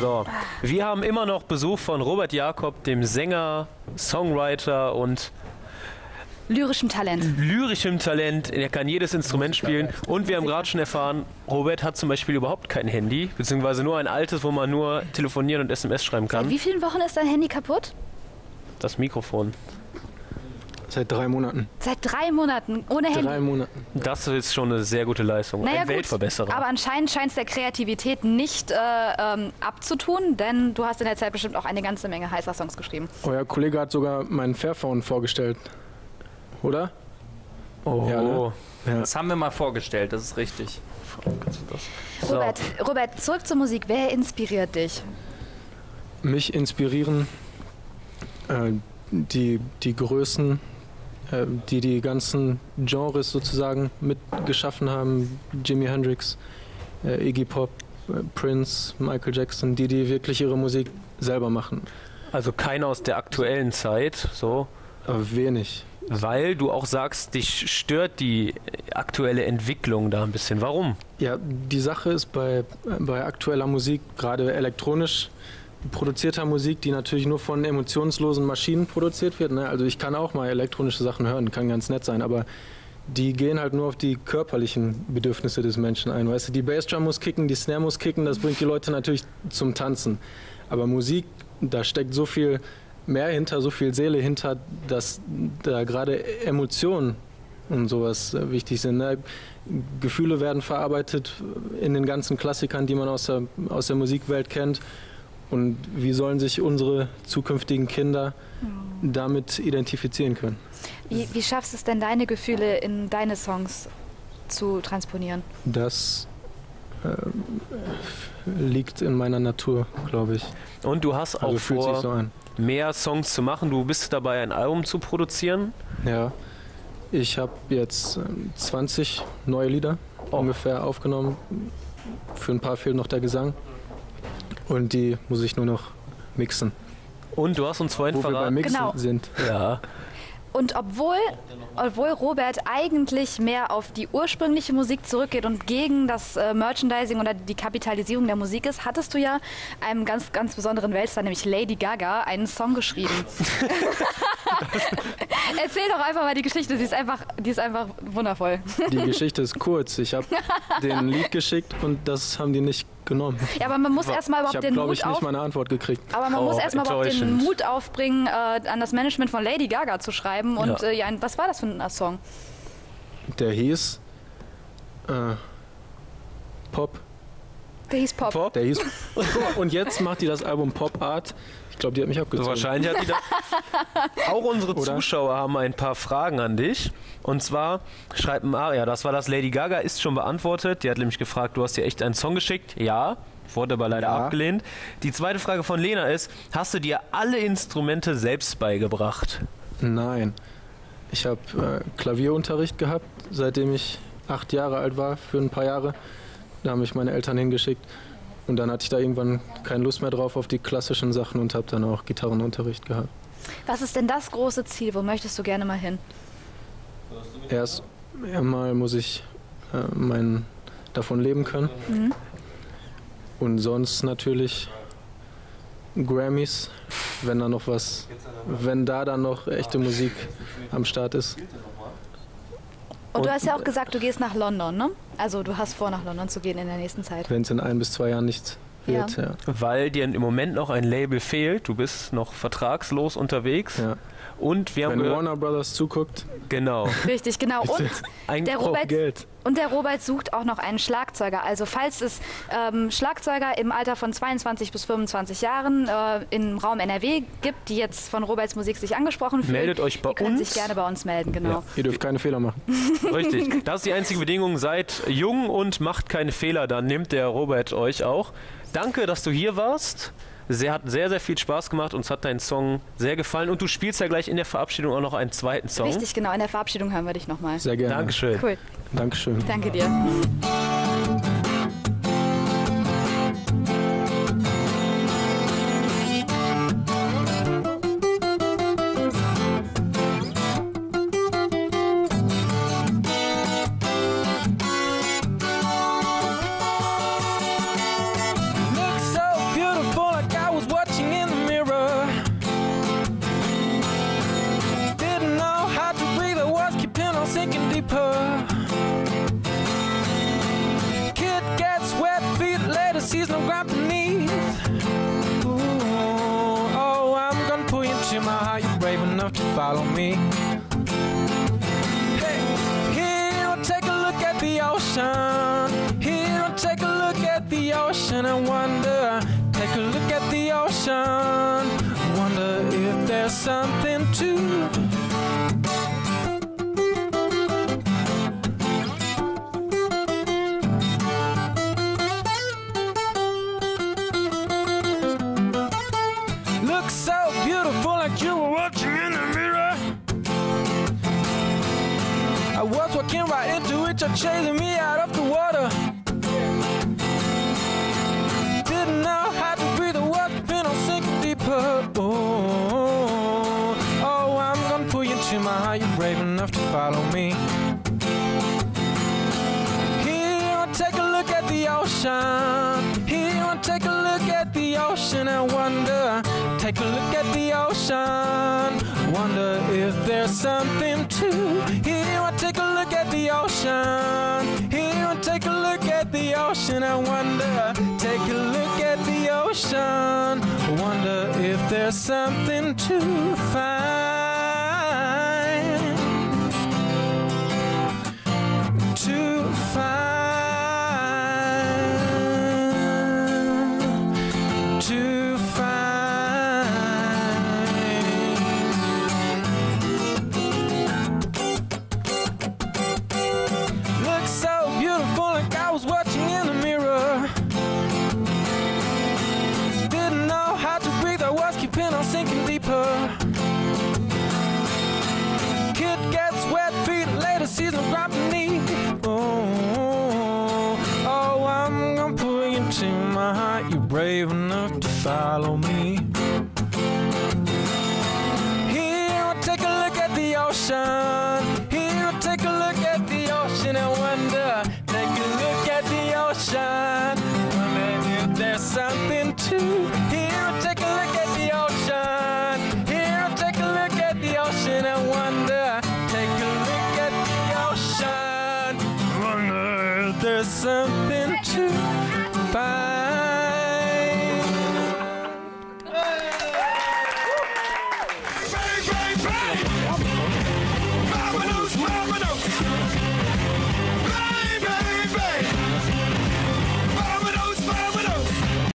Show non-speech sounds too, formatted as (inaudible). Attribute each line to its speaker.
Speaker 1: So, wir haben immer noch Besuch von Robert Jakob, dem Sänger, Songwriter und
Speaker 2: Lyrischem Talent.
Speaker 1: lyrischem Talent. Er kann jedes Instrument spielen. Und wir haben gerade schon erfahren, Robert hat zum Beispiel überhaupt kein Handy, beziehungsweise nur ein altes, wo man nur telefonieren und SMS schreiben
Speaker 2: Seit
Speaker 1: kann.
Speaker 2: wie vielen Wochen ist dein Handy kaputt?
Speaker 1: Das Mikrofon.
Speaker 3: Seit drei Monaten.
Speaker 2: Seit drei Monaten ohne Handy.
Speaker 3: Drei Monaten.
Speaker 1: Das ist schon eine sehr gute Leistung.
Speaker 2: Naja,
Speaker 1: ein
Speaker 2: gut,
Speaker 1: Weltverbesserer.
Speaker 2: aber anscheinend scheint es der Kreativität nicht äh, ähm, abzutun, denn du hast in der Zeit bestimmt auch eine ganze Menge heißer Songs geschrieben.
Speaker 3: Euer Kollege hat sogar meinen Fairphone vorgestellt. Oder?
Speaker 1: oh,
Speaker 3: Ja, ne? Ja.
Speaker 4: Das haben wir mal vorgestellt, das ist richtig.
Speaker 1: So.
Speaker 2: Robert, Robert, zurück zur Musik. Wer inspiriert dich?
Speaker 3: Mich inspirieren äh, die, die Größen, äh, die die ganzen Genres sozusagen mitgeschaffen haben. Jimi Hendrix, äh, Iggy Pop, äh, Prince, Michael Jackson, die die wirklich ihre Musik selber machen.
Speaker 1: Also keiner aus der aktuellen Zeit, so.
Speaker 3: Wenig.
Speaker 1: Weil du auch sagst, dich stört die aktuelle Entwicklung da ein bisschen. Warum?
Speaker 3: Ja, die Sache ist bei, bei aktueller Musik, gerade elektronisch produzierter Musik, die natürlich nur von emotionslosen Maschinen produziert wird. Ne? Also ich kann auch mal elektronische Sachen hören, kann ganz nett sein, aber die gehen halt nur auf die körperlichen Bedürfnisse des Menschen ein. Weißt du, die Bassdrum muss kicken, die Snare muss kicken, das bringt die Leute natürlich zum Tanzen. Aber Musik, da steckt so viel mehr hinter, so viel Seele hinter, dass da gerade Emotionen und sowas äh, wichtig sind. Ne? Gefühle werden verarbeitet in den ganzen Klassikern, die man aus der, aus der Musikwelt kennt. Und wie sollen sich unsere zukünftigen Kinder damit identifizieren können?
Speaker 2: Wie, wie schaffst du es denn, deine Gefühle in deine Songs zu transponieren?
Speaker 3: Das ähm, liegt in meiner Natur, glaube ich.
Speaker 1: Und du hast auch
Speaker 3: Also sich
Speaker 1: vor,
Speaker 3: so
Speaker 1: mehr Songs zu machen. Du bist dabei, ein Album zu produzieren.
Speaker 3: Ja. Ich habe jetzt ähm, 20 neue Lieder ungefähr aufgenommen. Für ein paar fehlt noch der Gesang. Und die muss ich nur noch mixen.
Speaker 1: Und du hast uns vorhin
Speaker 3: Wo wir beim
Speaker 1: verraten.
Speaker 3: Mixen
Speaker 2: Genau.
Speaker 3: sind.
Speaker 1: Ja.
Speaker 2: Und obwohl, obwohl Robert eigentlich mehr auf die ursprüngliche Musik zurückgeht und gegen das äh, Merchandising oder die Kapitalisierung der Musik ist, hattest du ja einem ganz, ganz besonderen Weltstar, nämlich Lady Gaga, einen Song geschrieben. (laughs) (laughs) Erzähl doch einfach mal die Geschichte, die ist einfach, die ist einfach wundervoll.
Speaker 3: Die Geschichte ist kurz. Ich habe (laughs) den Lied geschickt und das haben die nicht genommen.
Speaker 2: Ja, aber man muss erstmal
Speaker 3: Ich
Speaker 2: überhaupt
Speaker 3: habe,
Speaker 2: den
Speaker 3: glaube
Speaker 2: Mut
Speaker 3: ich,
Speaker 2: auf
Speaker 3: nicht mal eine Antwort gekriegt.
Speaker 2: Aber man
Speaker 1: Oh,
Speaker 2: muss erstmal überhaupt den. Mut aufbringen, äh, an das Management von Lady Gaga zu schreiben. Und
Speaker 1: Ja.
Speaker 2: äh, ja, was war das für ein Song?
Speaker 3: Der hieß äh, Pop.
Speaker 2: Der hieß Pop.
Speaker 1: Pop?
Speaker 3: Der hieß Und jetzt macht die das Album Pop Art. Ich glaube, die hat mich abgezogen.
Speaker 1: Wahrscheinlich hat die da. (laughs) Auch unsere
Speaker 3: Oder?
Speaker 1: Zuschauer haben ein paar Fragen an dich. Und zwar schreibt Maria, das war das Lady Gaga, ist schon beantwortet. Die hat nämlich gefragt, du hast dir echt einen Song geschickt? Ja. Wurde aber leider
Speaker 3: Ja.
Speaker 1: abgelehnt. Die zweite Frage von Lena ist: Hast du dir alle Instrumente selbst beigebracht?
Speaker 3: Nein. Ich habe äh, Klavierunterricht gehabt, seitdem ich acht Jahre alt war, für ein paar Jahre. Da haben mich meine Eltern hingeschickt. Und dann hatte ich da irgendwann keine Lust mehr drauf auf die klassischen Sachen und habe dann auch Gitarrenunterricht gehabt.
Speaker 2: Was ist denn das große Ziel? Wo möchtest du gerne mal hin?
Speaker 3: Erst einmal muss ich äh, mein, davon leben können. Und sonst natürlich Grammys, wenn da noch was, wenn da dann noch echte Musik am Start ist.
Speaker 2: Und, du
Speaker 1: Und-
Speaker 2: hast ja auch gesagt, du gehst nach London, ne? Also du hast vor, nach London zu gehen in der nächsten Zeit.
Speaker 3: Wenn es in ein bis zwei Jahren nichts wird, ja.
Speaker 1: Weil dir im Moment noch ein Label fehlt. Du bist noch vertragslos unterwegs.
Speaker 3: ja.
Speaker 1: Und wir haben
Speaker 3: Wenn
Speaker 1: gehört,
Speaker 3: Warner Brothers zuguckt,
Speaker 1: genau.
Speaker 2: Richtig, genau. Und
Speaker 1: Ein
Speaker 2: der
Speaker 3: braucht
Speaker 2: Robert,
Speaker 3: Geld.
Speaker 2: Und der Robert sucht auch noch einen Schlagzeuger. Also falls es ähm, Schlagzeuger im Alter von 22 bis 25 Jahren äh, im Raum NRW gibt, die jetzt von Roberts Musik sich angesprochen fühlen,
Speaker 1: Meldet euch bei
Speaker 2: die können
Speaker 1: uns.
Speaker 2: sich gerne bei uns melden, genau.
Speaker 1: Ja.
Speaker 3: Ihr dürft keine Fehler machen. (laughs)
Speaker 1: Richtig. Das ist die einzige Bedingung. Seid jung und macht keine Fehler, dann nimmt der Robert euch auch. Danke, dass du hier warst. Sehr, hat sehr, sehr viel Spaß gemacht. Uns hat dein Song sehr gefallen. Und du spielst ja gleich in der Verabschiedung auch noch einen zweiten Song.
Speaker 2: Richtig, genau. In der Verabschiedung hören wir dich nochmal.
Speaker 3: Sehr gerne.
Speaker 1: Dankeschön.
Speaker 2: Cool.
Speaker 3: Dankeschön.
Speaker 2: Danke dir.
Speaker 5: Follow me. Hey, here, take a look at the ocean. Here, take a look at the ocean and wonder. Take a look at the ocean. Wonder if there's something to. You're chasing me out of the water. Didn't know how to breathe, I was been on sinking deeper. Oh, oh, I'm gonna pull you into my heart, you're brave enough to follow me. Here, take a look at the ocean. Here, take a look at the ocean and wonder. Take a look at the ocean. Wonder if there's something ocean. Here, take a look at the ocean and wonder. Take a look at the ocean. Wonder if there's something to find sinking deeper Kid gets wet feet, later season grab the knee. Oh, oh, I'm gonna pull you into my heart. You're brave enough to follow me. Here, take a look at the ocean. Here, take a look at the ocean and wonder. Take a look at the ocean. Wonder if there's something to. Here,